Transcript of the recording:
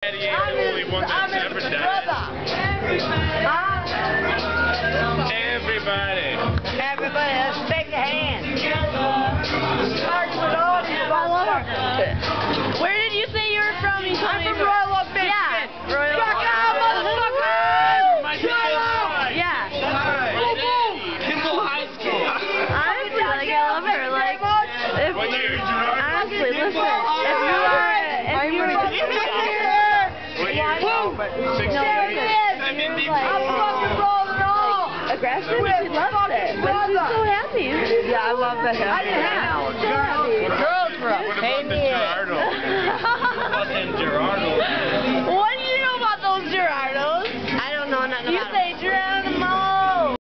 Daddy ain't the only one that's ever done it. Everybody. Everybody, let's shake a hand. Starts with all. Where did you say you were from? You I'm me from you were- Royal Oak, Michigan. Yeah. Royal Rock Oak. on, motherfuckers! My Royal Oak! Yeah. Kimball High School. Honestly, like I love it. Like, if, What year? Gerard? honestly, listen. No, but no, it isn't. I'm fucking rolling on. Aggressive. She loves it. But she's so happy. Yeah, I love the hair. I didn't have it. Girl, girl. What about the Gerardo? Fucking Gerardo. What do you know about those Gerardos? I don't know nothing about them. You say Gerardo.